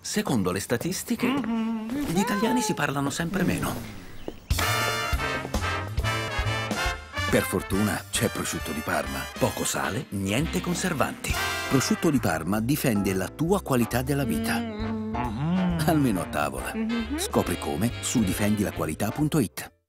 Secondo le statistiche, gli italiani si parlano sempre meno. Per fortuna c'è prosciutto di Parma. Poco sale, niente conservanti. Prosciutto di Parma difende la tua qualità della vita. Almeno a tavola. Scopri come su difendilaqualità.it.